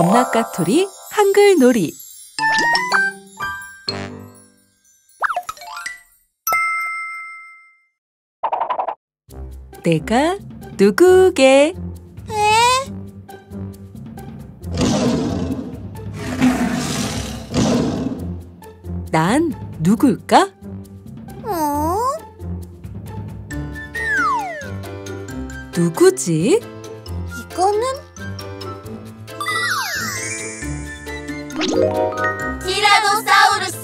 엄마까투리 한글놀이 내가 누구게? 난 누굴까? 어? 누구지? 이거는 티라노사우루스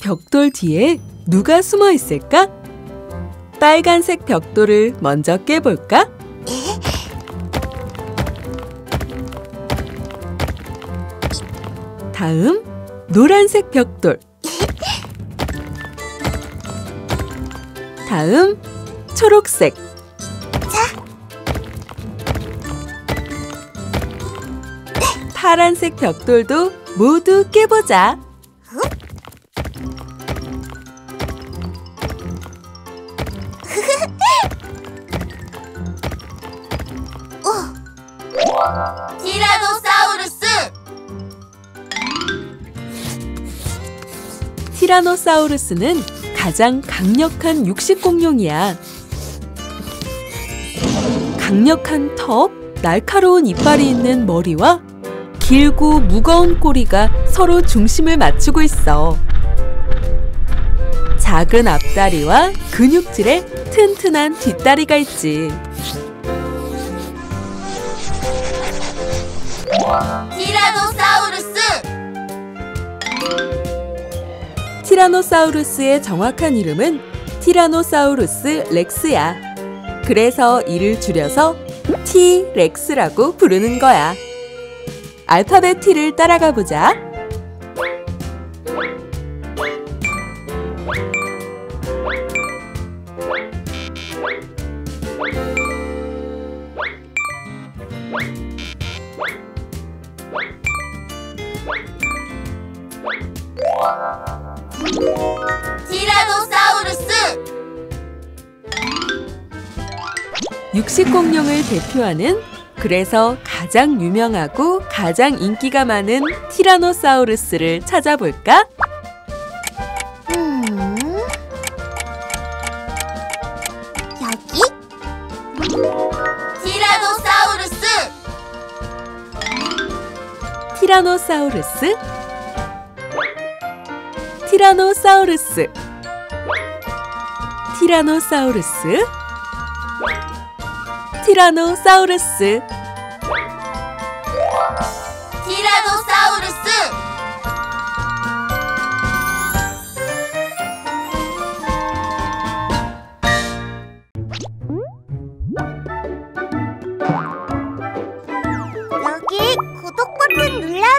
벽돌 뒤에 누가 숨어 있을까? 빨간색 벽돌을 먼저 깨볼까? 다음 노란색 벽돌. 다음 초록색. 파란색 벽돌도 모두 깨보자. 티라노사우루스 티라노사우루스는 가장 강력한 육식 공룡이야. 강력한 턱, 날카로운 이빨이 있는 머리와 길고 무거운 꼬리가 서로 중심을 맞추고 있어. 작은 앞다리와 근육질에 튼튼한 뒷다리가 있지. 티라노사우루스 티라노사우루스의 정확한 이름은 티라노사우루스 렉스야. 그래서 이를 줄여서 T-렉스라고 부르는 거야. 알파벳 T를 따라가 보자. 티라노사우루스 육식 공룡을 대표하는 그래서 가장 유명하고 가장 인기가 많은 티라노사우루스를 찾아볼까? 음. 여기? 티라노사우루스! 티라노사우루스? 티라노사우루스. 티라노사우루스 티라노사우루스. 티라노사우루스! 여기 구독 버튼 눌러요.